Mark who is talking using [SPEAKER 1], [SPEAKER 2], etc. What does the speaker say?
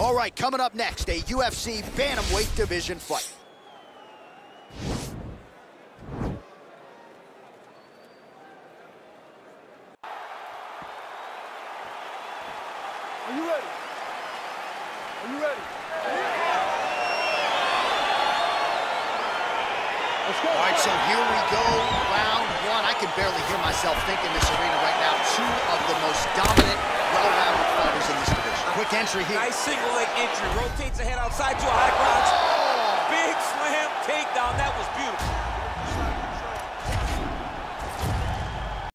[SPEAKER 1] All right, coming up next, a UFC Bantamweight Division fight.
[SPEAKER 2] Are you ready? Are you ready? Let's go.
[SPEAKER 1] All right, so here we go, round one. I can barely hear myself thinking this arena entry here.
[SPEAKER 3] Nice single leg entry. Rotates the head outside to a high crotch.